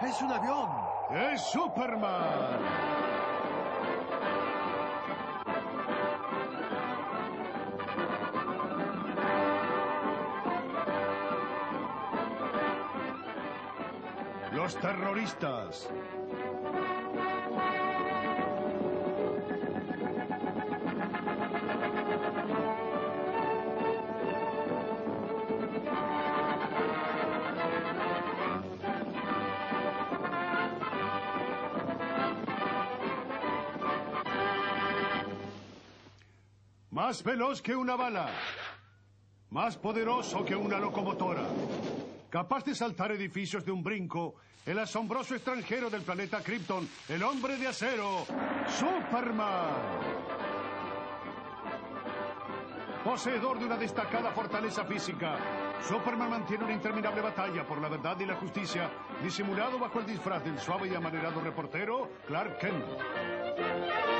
¡Es un avión! ¡Es Superman! Los terroristas. Más veloz que una bala. Más poderoso que una locomotora. Capaz de saltar edificios de un brinco. El asombroso extranjero del planeta Krypton. El hombre de acero. Superman. Poseedor de una destacada fortaleza física. Superman mantiene una interminable batalla por la verdad y la justicia, disimulado bajo el disfraz del suave y amanerado reportero Clark Kent.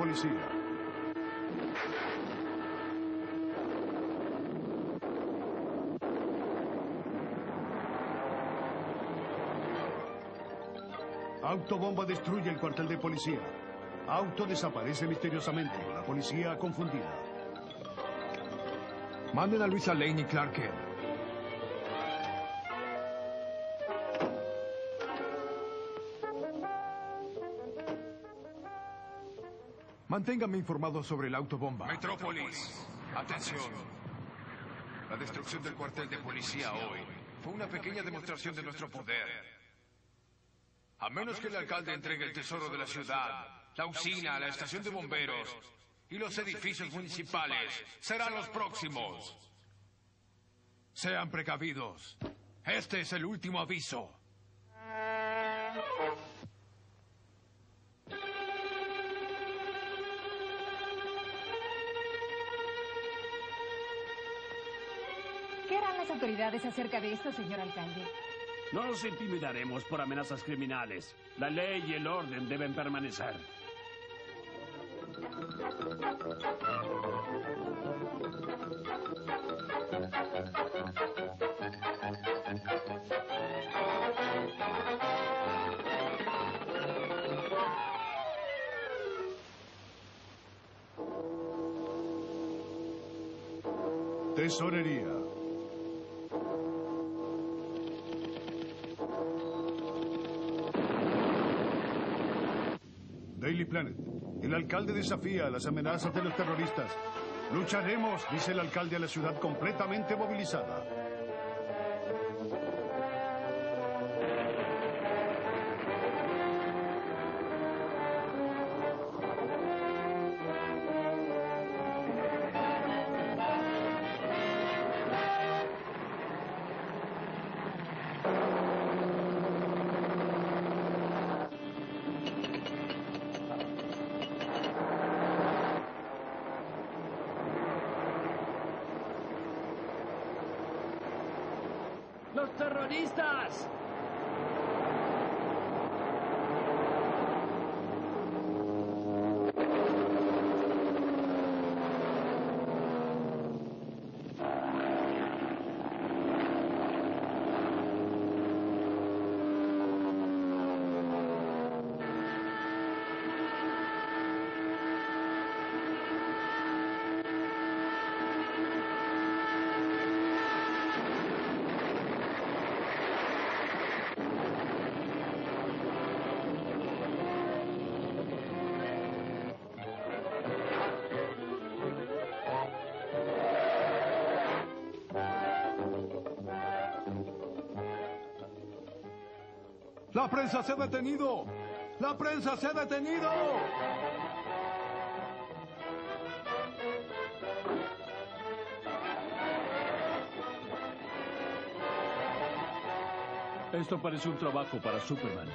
Policía. Autobomba destruye el cuartel de policía. Auto desaparece misteriosamente. La policía confundida. Manden a Luisa Lane y Clark. Manténgame informado sobre el autobomba. Metrópolis, atención. La destrucción del cuartel de policía hoy fue una pequeña demostración de nuestro poder. A menos que el alcalde entregue el tesoro de la ciudad, la usina, la estación de bomberos y los edificios municipales serán los próximos. Sean precavidos. Este es el último aviso. Las autoridades acerca de esto, señor alcalde? No nos intimidaremos por amenazas criminales. La ley y el orden deben permanecer. Tesorería. Daily Planet. El alcalde desafía las amenazas de los terroristas. Lucharemos, dice el alcalde a la ciudad completamente movilizada. ¡Los terroristas! ¡La prensa se ha detenido! ¡La prensa se ha detenido! Esto parece un trabajo para Superman.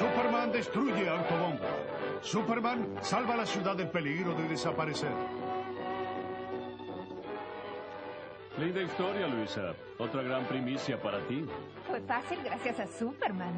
Superman destruye Autobomba. Superman salva a la ciudad del peligro de desaparecer. Linda historia, Luisa. Otra gran primicia para ti. Fue fácil gracias a Superman.